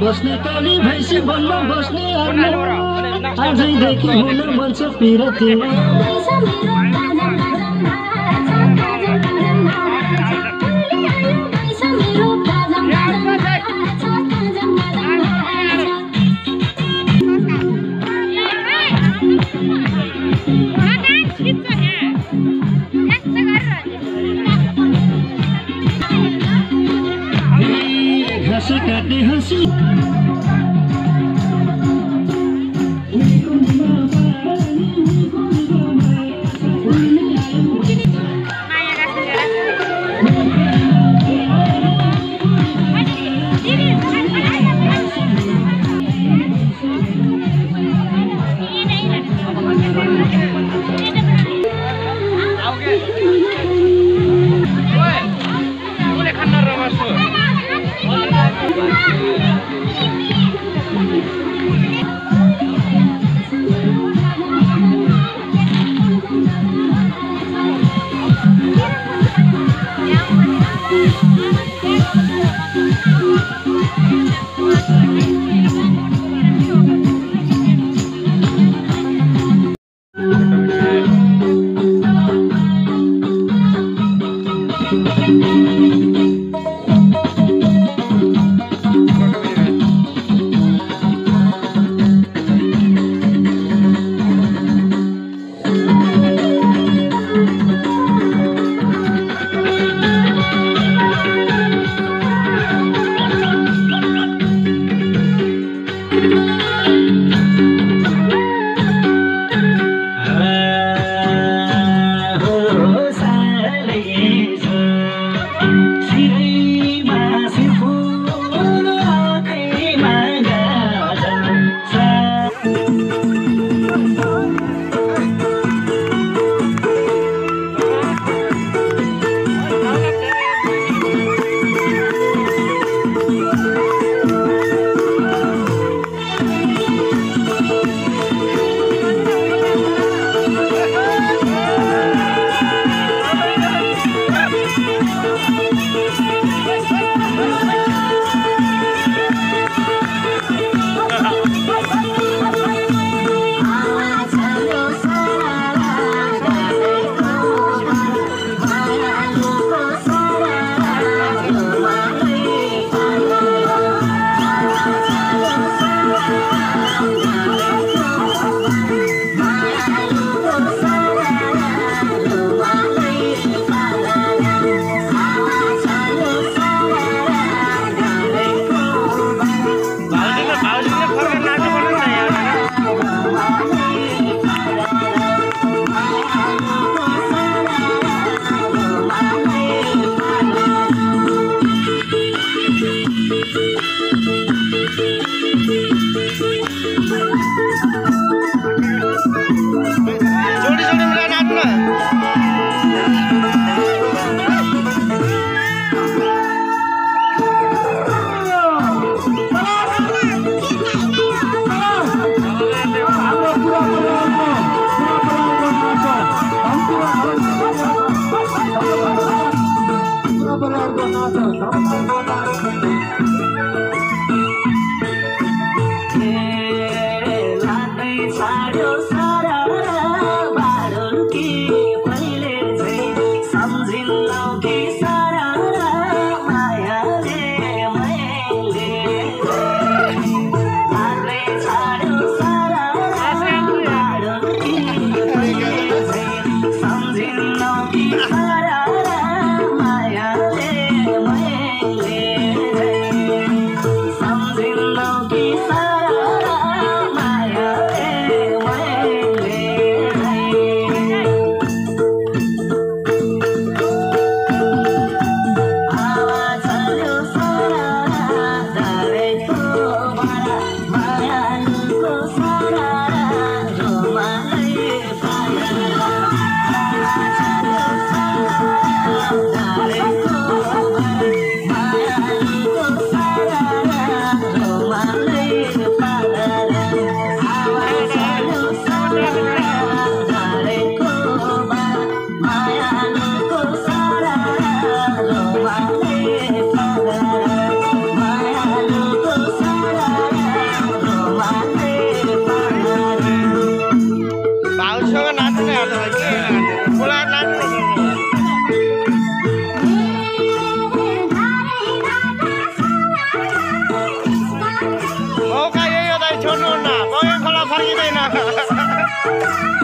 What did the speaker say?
बस्ने काली भैँसी बन्न बस्ने आजैदेखि हुन मन छ पिरतीमा ए, घाँस काट्ने हाँसी Thank you. 哈的，咱们哈哈的。すぎてな。